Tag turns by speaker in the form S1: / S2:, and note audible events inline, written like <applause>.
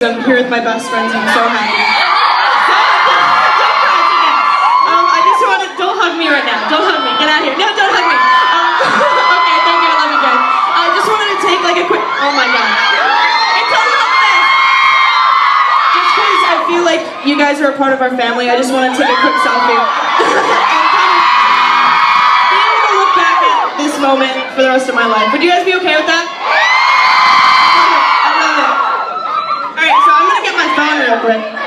S1: I'm here with my best friends. and I'm so happy. Um, I just want to. Don't hug me right now. Don't hug me. Get out of here. No, don't hug me. Um, <laughs> okay, thank you. I love you guys. I just wanted to take like a quick. Oh my god. It's a little bit. Just because I feel like you guys are a part of our family, I just want to take a quick selfie. <laughs> and kind of be able to look back at this moment for the rest of my life. Would you guys be okay with that? Right.